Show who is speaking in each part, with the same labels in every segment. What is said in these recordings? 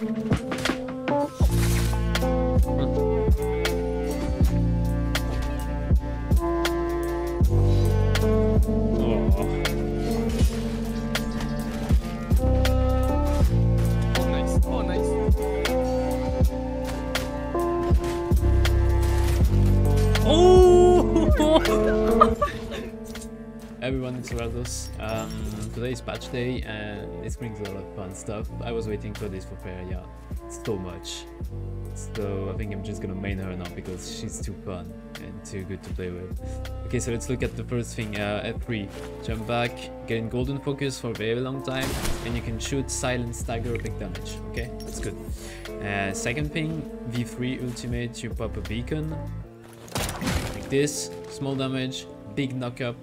Speaker 1: Thank you. Geraldos. Um, today is patch day and it brings a lot of fun stuff. I was waiting for this for Feria so much. So I think I'm just gonna main her now because she's too fun and too good to play with. Okay, so let's look at the first thing, uh, F3. Jump back, get in golden focus for a very long time, and you can shoot, silent, stagger, big damage. Okay, that's good. Uh, second thing, V3 ultimate, you pop a beacon. Like this, small damage, big knock up,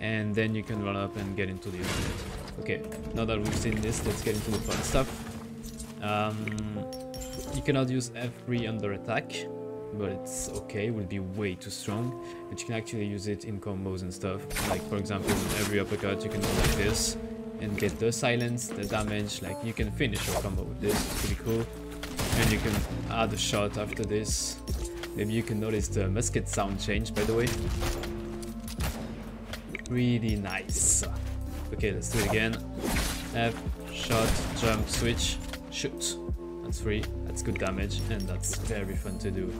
Speaker 1: and then you can run up and get into the ultimate. Okay, now that we've seen this, let's get into the fun stuff. Um, you cannot use F3 under attack, but it's okay, it will be way too strong. But you can actually use it in combos and stuff. Like for example, in every uppercut you can go like this and get the silence, the damage, like you can finish your combo with this, it's pretty cool. And you can add a shot after this. Maybe you can notice the musket sound change by the way. Really nice. Okay, let's do it again. F, shot, jump, switch, shoot. That's free, that's good damage, and that's very fun to do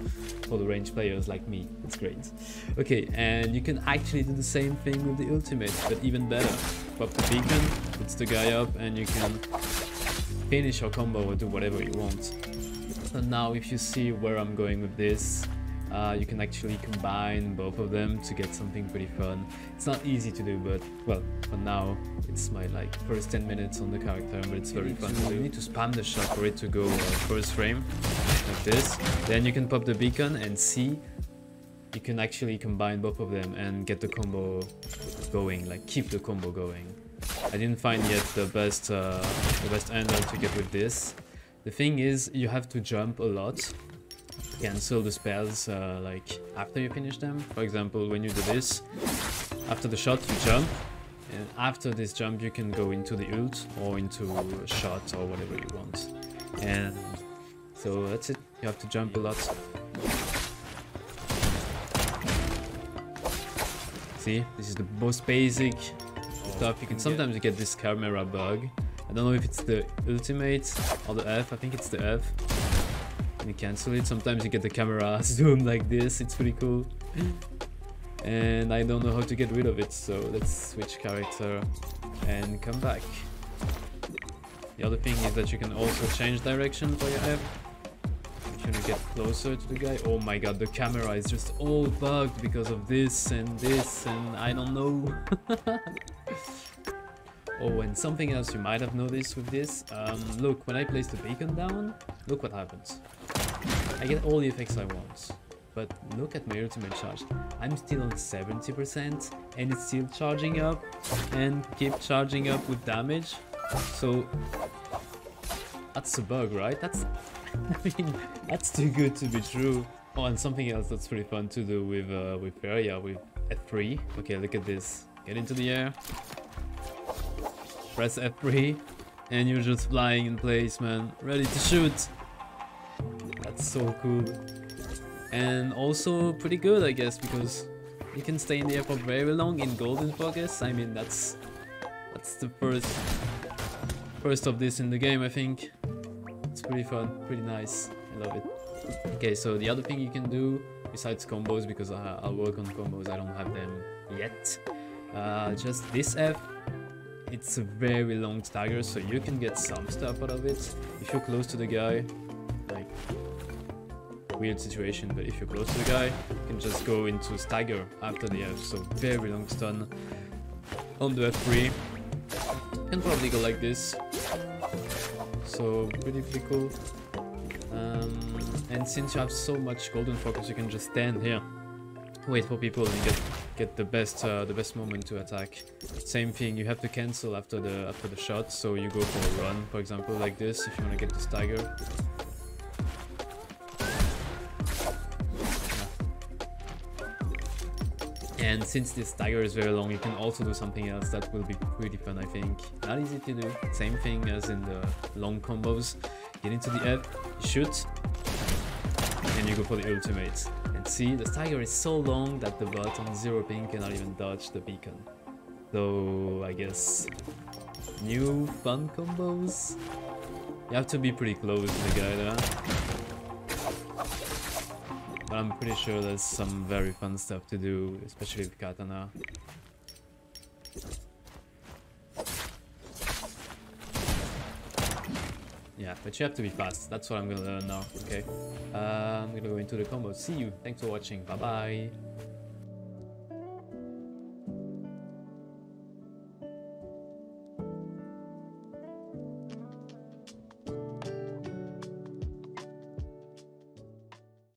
Speaker 1: for the range players like me. It's great. Okay, and you can actually do the same thing with the ultimate, but even better. Pop the beacon, puts the guy up, and you can finish your combo or do whatever you want. So now if you see where I'm going with this, uh, you can actually combine both of them to get something pretty fun. It's not easy to do, but well, for now, it's my like first 10 minutes on the character, but it's very fun. You need to spam the shot for it to go uh, first frame, like this. Then you can pop the beacon and see you can actually combine both of them and get the combo going, like keep the combo going. I didn't find yet the best, uh, the best angle to get with this. The thing is, you have to jump a lot cancel the spells uh, like after you finish them. For example, when you do this, after the shot you jump, and after this jump you can go into the ult or into a shot or whatever you want. And so that's it, you have to jump a lot. See, this is the most basic stuff. You can sometimes you get this camera bug. I don't know if it's the ultimate or the F, I think it's the F you cancel it. Sometimes you get the camera zoom like this, it's pretty cool. And I don't know how to get rid of it, so let's switch character and come back. The other thing is that you can also change direction for your F. Can you get closer to the guy? Oh my god, the camera is just all bugged because of this and this and I don't know. oh, and something else you might have noticed with this. Um, look, when I place the beacon down, look what happens. I get all the effects I want. But look at my ultimate charge. I'm still on 70% and it's still charging up and keep charging up with damage. So that's a bug, right? That's I mean that's too good to be true. Oh, and something else that's pretty fun to do with uh, with Feria with F3. Okay, look at this. Get into the air. Press F3 and you're just flying in place, man. Ready to shoot. So cool. And also pretty good, I guess, because you can stay in the air for very long in golden focus. I mean, that's that's the first first of this in the game, I think. It's pretty fun, pretty nice. I love it. Okay, so the other thing you can do besides combos, because I, will work on combos, I don't have them yet. Uh, just this F it's a very long stagger so you can get some stuff out of it if you're close to the guy like weird situation, but if you're close to the guy, you can just go into stagger after the F, so very long stun on the F3. You can probably go like this, so pretty, pretty cool. Um, and since you have so much golden focus, you can just stand here, wait for people and get get the best uh, the best moment to attack. Same thing, you have to cancel after the after the shot, so you go for a run, for example, like this, if you want to get the stagger. And since this stagger is very long, you can also do something else that will be pretty fun, I think. Not easy to do. Same thing as in the long combos. Get into the F, shoot, and you go for the ultimate. And see, the tiger is so long that the button zero ping cannot even dodge the beacon. So, I guess, new fun combos? You have to be pretty close to the guy there. But I'm pretty sure there's some very fun stuff to do, especially with Katana. Yeah, but you have to be fast. That's what I'm gonna learn now, okay? Uh, I'm gonna go into the combo. See you. Thanks for watching. Bye-bye.